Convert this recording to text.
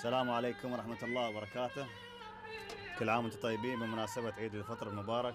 السلام عليكم ورحمة الله وبركاته. كل عام وأنتم طيبين بمناسبة عيد الفطر المبارك.